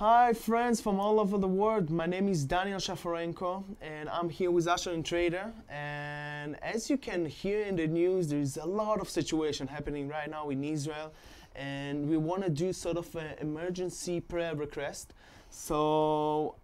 Hi, friends from all over the world. My name is Daniel Shafarenko, and I'm here with Asher Intrater. And as you can hear in the news, there's a lot of situation happening right now in Israel, and we want to do sort of an emergency prayer request. So,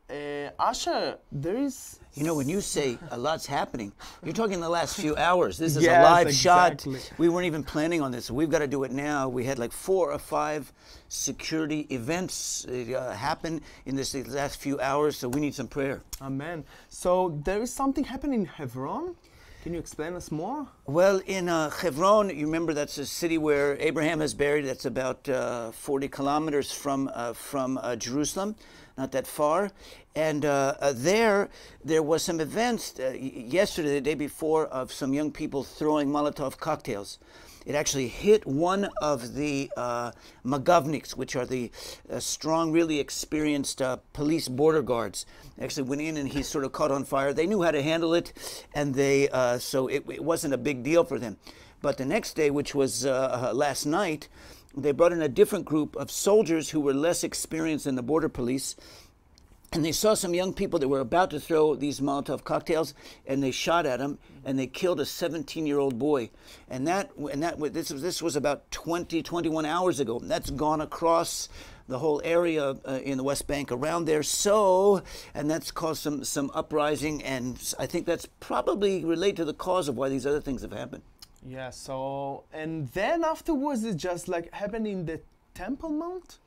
Asher, there is. You know, when you say a lot's happening, you're talking the last few hours. This is Yes, a live exactly. shot. We weren't even planning on this. We've got to do it now. We had like four or five security events uh, happen in this last few hours, so we need some prayer. Amen. So, there is something happening in Hebron. Can you explain us more? Well, in uh, Hebron, you remember that's a city where Abraham is buried. That's about uh, 40 kilometers from uh, from uh, Jerusalem, not that far. And uh, uh, there, there was some events uh, yesterday, the day before, of some young people throwing Molotov cocktails. It actually hit one of the uh, Magavniks, which are the uh, strong, really experienced uh, police border guards. Actually went in and he sort of caught on fire. They knew how to handle it, and they uh, so it, it wasn't a big deal for them. But the next day, which was uh, last night, they brought in a different group of soldiers who were less experienced than the border police and they saw some young people that were about to throw these Molotov cocktails, and they shot at them, and they killed a 17-year-old boy. And that, and that, this was this was about 20, 21 hours ago. That's gone across the whole area uh, in the West Bank around there. So, and that's caused some some uprising, and I think that's probably related to the cause of why these other things have happened. Yeah, so. And then afterwards, it just like happened in the Temple Mount?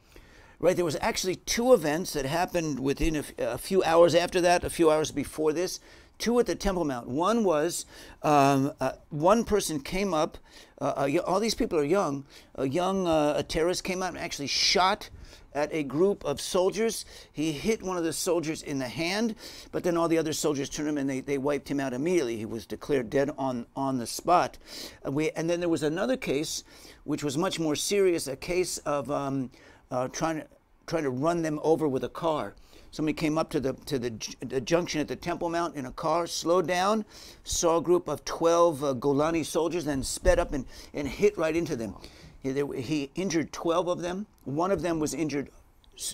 Right, there was actually two events that happened within a, few hours after that, a few hours before this. Two at the Temple Mount. One was um, uh, one person came up. Uh, uh, all these people are young. A young uh, a terrorist came out and actually shot at a group of soldiers. He hit one of the soldiers in the hand, but then all the other soldiers turned him and they, they wiped him out immediately. He was declared dead on, on the spot. We, and then there was another case, which was much more serious, a case of um, uh, trying to trying to run them over with a car. Somebody came up to the to the, the junction at the Temple Mount in a car, slowed down, saw a group of 12 uh, Golani soldiers, then sped up and, and hit right into them. He, he injured 12 of them. One of them was injured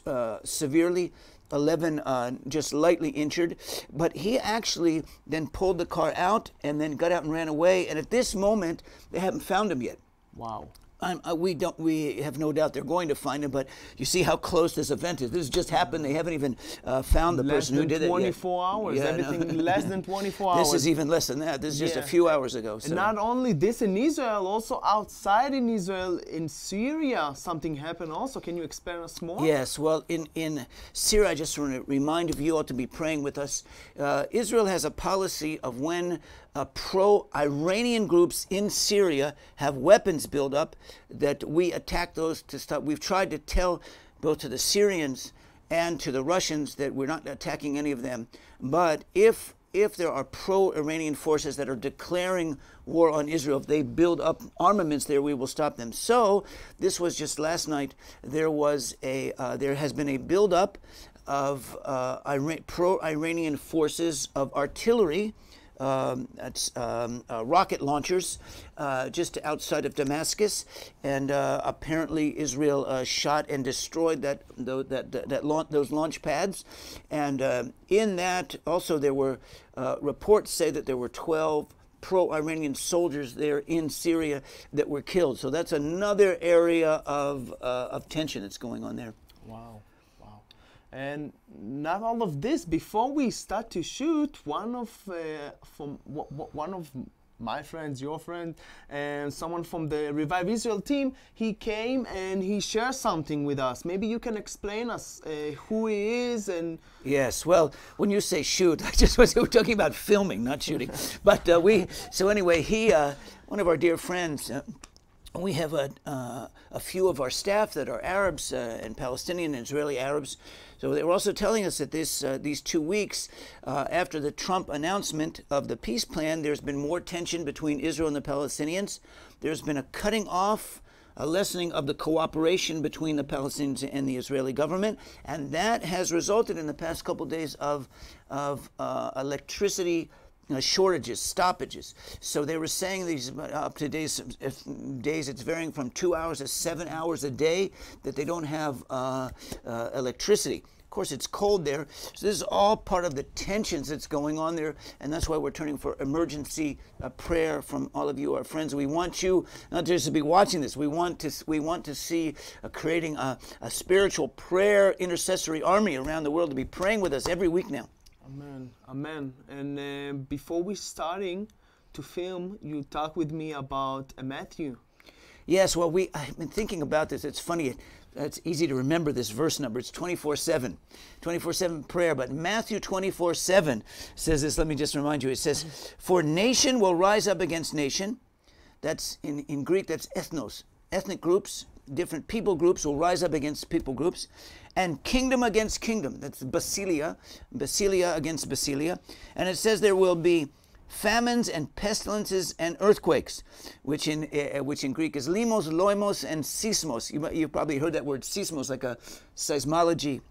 uh, severely. 11 uh, just lightly injured, but he actually then pulled the car out and then got out and ran away. And at this moment, they haven't found him yet. Wow. I'm, uh, we don't. We have no doubt they're going to find him. But you see how close this event is. This just happened. They haven't even uh, found the Less person who did it. yet. 24 hours. Yeah, I know. Everything less than 24 This hours. This is even less than that. This is just a few hours ago. So. And not only this in Israel, also outside in Israel, in Syria, something happened also. Can you explain us more? Yes, well, in, in Syria, I just want to remind you, you ought to be praying with us. Uh, Israel has a policy of when uh, pro Iranian groups in Syria have weapons built up, that we attack those to stop. We've tried to tell both to the Syrians and to the Russians that we're not attacking any of them. But if if there are pro-Iranian forces that are declaring war on Israel, if they build up armaments there, we will stop them. So this was just last night. There was a uh, there has been a buildup of uh, Iran, pro-Iranian forces of artillery. Um, um, uh, rocket launchers uh, just outside of Damascus, and uh, apparently Israel shot and destroyed that that that, that launch, those launch pads, and in that also there were reports say that there were 12 pro-Iranian soldiers there in Syria that were killed. So that's another area of uh, of tension that's going on there. Wow. And not all of this. Before we start to shoot, one of uh, from w- w- one of my friends, your friend, and someone from the Revive Israel team, he came and he shared something with us. Maybe you can explain us uh, who he is and. Yes, well, when you say shoot, I just was we were talking about filming, not shooting. but uh, we, so anyway, he, uh, one of our dear friends, uh, we have a, uh, a few of our staff that are Arabs uh, and Palestinian and Israeli Arabs. So they were also telling us that this, uh, these two weeks uh, after the Trump announcement of the peace plan, there's been more tension between Israel and the Palestinians. There's been a cutting off a lessening of the cooperation between the Palestinians and the Israeli government, and that has resulted in the past couple days of of uh, electricity uh, shortages, stoppages. So they were saying these uh, up to days, if days it's varying from two hours to seven hours a day that they don't have uh, uh, electricity. Of course, it's cold there, so this is all part of the tensions that's going on there, and that's why we're turning for emergency uh, prayer from all of you, our friends. We want you not just to be watching this. We want to we want to see creating a, a spiritual prayer intercessory army around the world to be praying with us every week now. Amen. Amen. And uh, before we starting to film, you talk with me about uh, Matthew. Yes, well, we I've been thinking about this. It's funny. It's easy to remember this verse number. It's 24 7. 24 7 prayer. But Matthew 24 7 says this. Let me just remind you. It says, For nation will rise up against nation. That's in, in Greek, that's ethnos. Ethnic groups, different people groups will rise up against people groups. And kingdom against kingdom. That's basilia. Basilia against basilia. And it says there will be famines and pestilences and earthquakes, which in uh, which in Greek is limos, loimos, and seismos. You, you've probably heard that word seismos, like a seismology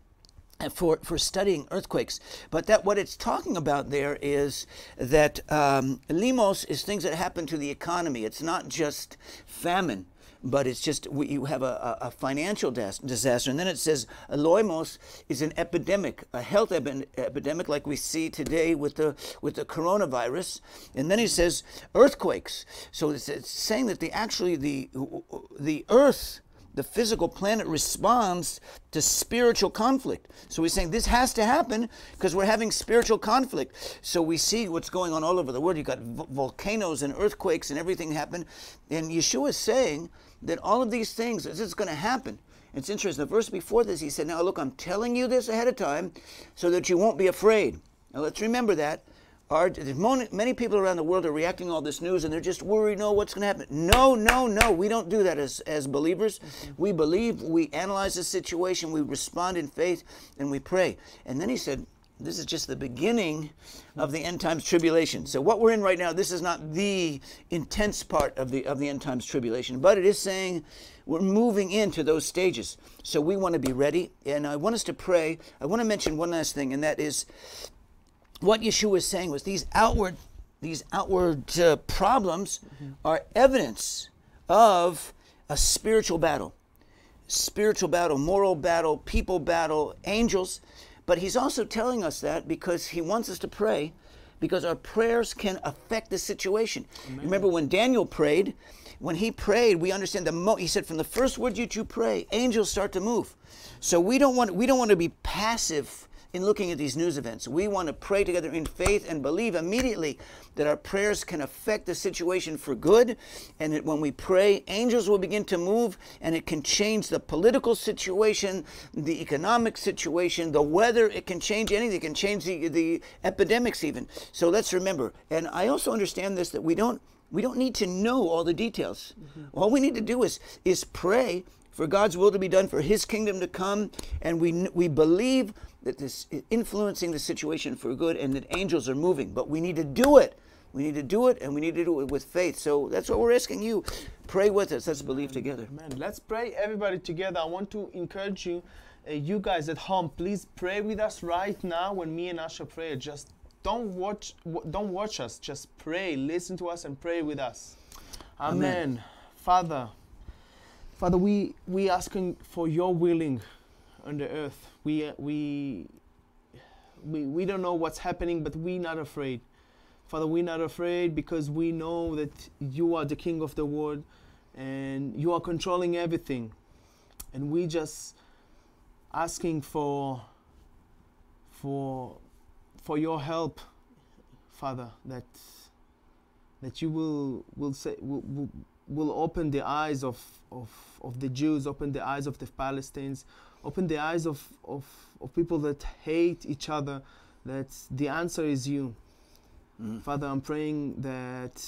for, for studying earthquakes. But that what it's talking about there is that um, limos is things that happen to the economy. It's not just famine but it's just we, you have a, a, financial disaster. And then it says loimos is an epidemic, a health epi- epidemic like we see today with the with the coronavirus. And then he says earthquakes. So it's, it's saying that the actually the the earth the physical planet responds to spiritual conflict. So he's saying this has to happen because we're having spiritual conflict. So we see what's going on all over the world. You've got volcanoes and earthquakes and everything happen. And Yeshua is saying that all of these things, this is going to happen. It's interesting. The verse before this, he said, Now look, I'm telling you this ahead of time so that you won't be afraid. Now let's remember that. Our, many people around the world are reacting to all this news and they're just worried, no, what's going to happen? No, no, no. We don't do that as, as believers. Mm-hmm. We believe, we analyze the situation, we respond in faith, and we pray. And then he said, this is just the beginning of the end times tribulation. So what we're in right now, this is not the intense part of the of the end times tribulation, but it is saying we're moving into those stages. So we want to be ready, and I want us to pray. I want to mention one last thing, and that is what Yeshua was saying was these outward these outward uh, problems mm-hmm. are evidence of a spiritual battle. Spiritual battle, moral battle, people battle, angels but he's also telling us that because he wants us to pray, because our prayers can affect the situation. Amen. Remember when Daniel prayed, when he prayed, we understand the mo- he said from the first word you two pray, angels start to move. So we don't want we don't want to be passive in looking at these news events. We want to pray together in faith and believe immediately that our prayers can affect the situation for good, and that when we pray, angels will begin to move, and it can change the political situation, the economic situation, the weather. It can change anything. It can change the, the epidemics even. So let's remember. And I also understand this that we don't we don't need to know all the details. Mm-hmm. All we need to do is is pray for God's will to be done, for His kingdom to come, and we we believe that this is influencing the situation for good and that angels are moving. But we need to do it. We need to do it and we need to do it with faith. So that's what we're asking you. Pray with us. Let's believe together. Amen. Let's pray everybody together. I want to encourage you, uh, you guys at home, please pray with us right now when me and Asher pray. Just don't watch don't watch us. Just pray. Listen to us and pray with us. Amen. Amen. Father, Father, we we asking for your willing on the earth. We, we, we, we don't know what's happening, but we're not afraid. Father, we're not afraid because we know that you are the king of the world and you are controlling everything. And we just asking for for for your help, Father, that that you will will say will, will, will open the eyes of, of, of the Jews, open the eyes of the Palestinians, open the eyes of, of, of people that hate each other, that the answer is you. Mm. Father, I'm praying that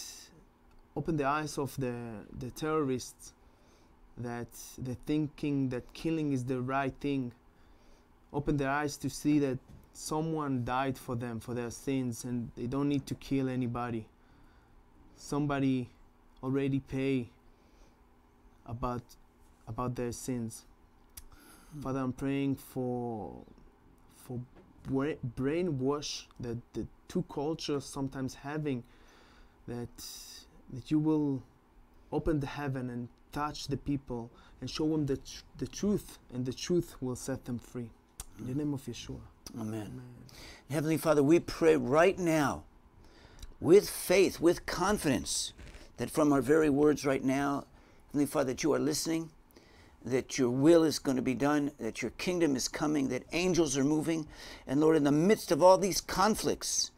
open the eyes of the, the terrorists that they're thinking that killing is the right thing. Open their eyes to see that someone died for them, for their sins, and they don't need to kill anybody. Somebody already pay about about their sins. Mm. Father, I'm praying for for brainwash that the, two cultures sometimes having that that you will open the heaven and touch the people and show them the, tr- the truth and the truth will set them free in the name of yeshua Amen. Heavenly Father, we pray right now with faith, with confidence, that from our very words right now, Heavenly Father, that you are listening, that your will is going to be done, that your kingdom is coming, that angels are moving, and Lord, in the midst of all these conflicts,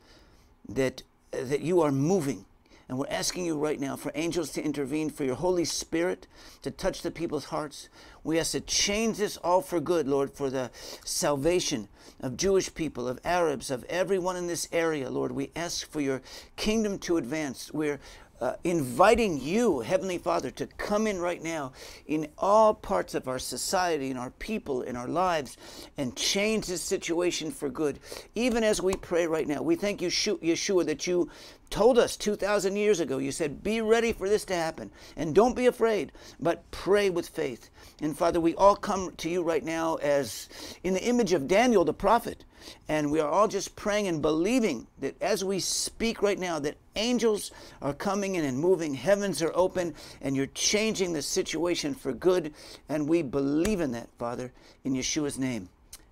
that that you are moving. And we're asking you right now for angels to intervene, for your Holy Spirit to touch the people's hearts. We ask to change this all for good, Lord, for the salvation of Jewish people, of Arabs, of everyone in this area, Lord. We ask for your kingdom to advance. We're uh, inviting you, Heavenly Father, to come in right now in all parts of our society, in our people, in our lives, and change this situation for good. Even as we pray right now, we thank you, Shu- Yeshua, that you told us 2,000 years ago. You said, Be ready for this to happen, and don't be afraid, but pray with faith. And Father, we all come to you right now as in the image of Daniel the prophet. And we are all just praying and believing that as we speak right now, that angels are coming in and moving, heavens are open, and you're changing the situation for good. And we believe in that, Father, in Yeshua's name.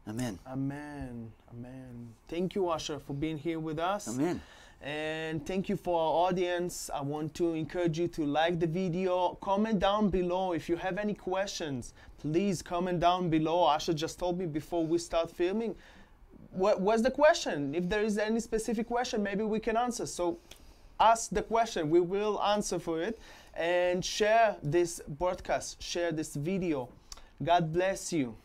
Amen. amen amen thank you asher for being here with us Amen. And thank you for our audience. I want to encourage you to like the video, comment down below if you have any questions. Please comment down below. Asher just told me before we start filming. What, what's the question? If there is any specific question, maybe we can answer. So ask the question. We will answer for it. And share this broadcast, share this video. God bless you.